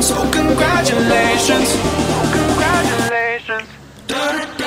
So congratulations. Congratulations.